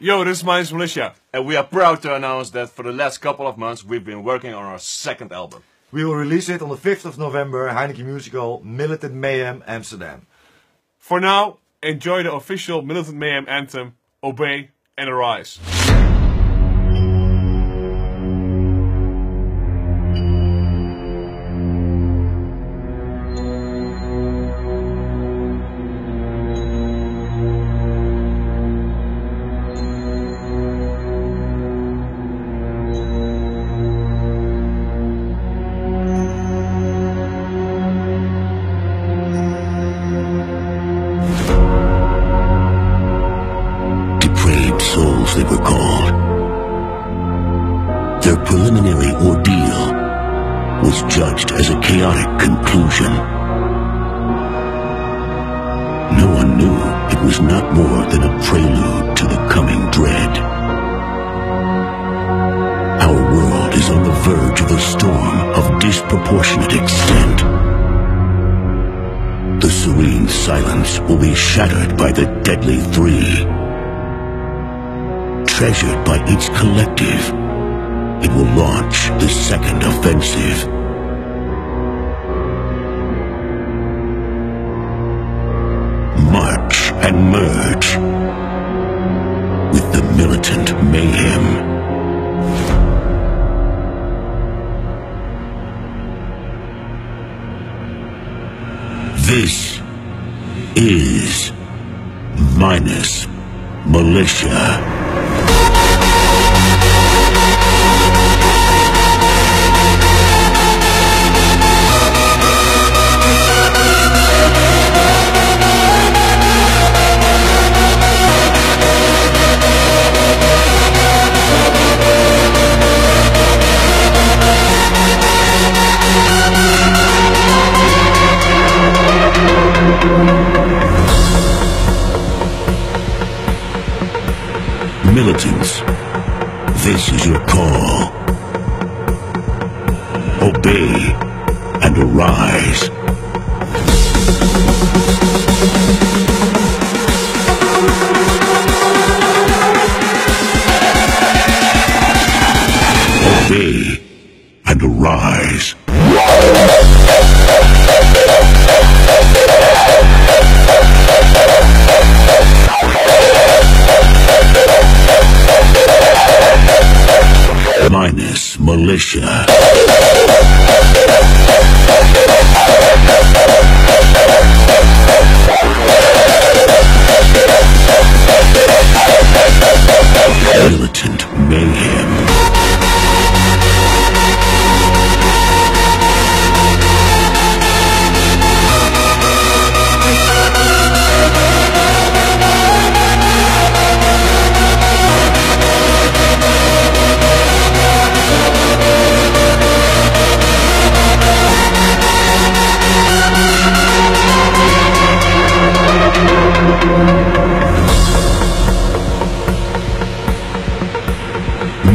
Yo, this is Minus Militia. And we are proud to announce that for the last couple of months we've been working on our second album. We will release it on the 5th of November, Heineken Music Hall, Militant Mayhem, Amsterdam. For now, enjoy the official Militant Mayhem anthem, Obey and Arise. They were called. Their preliminary ordeal was judged as a chaotic conclusion. No one knew it was not more than a prelude to the coming dread. Our world is on the verge of a storm of disproportionate extent. The serene silence will be shattered by the deadly three treasured by each collective, it will launch the second offensive. March and merge with the militant mayhem. This is Minus Militia. Militants, this is your call. Obey and arise. Obey and arise. Minus militia.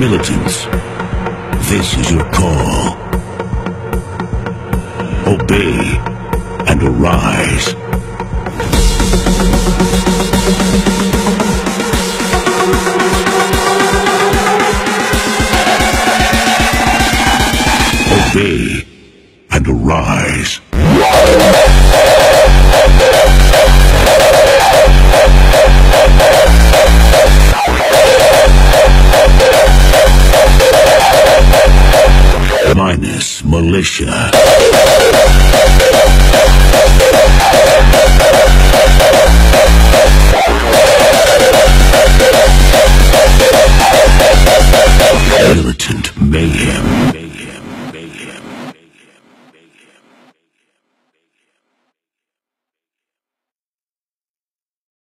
Militants, this is your call. Obey and arise. Obey and arise. Minus militia.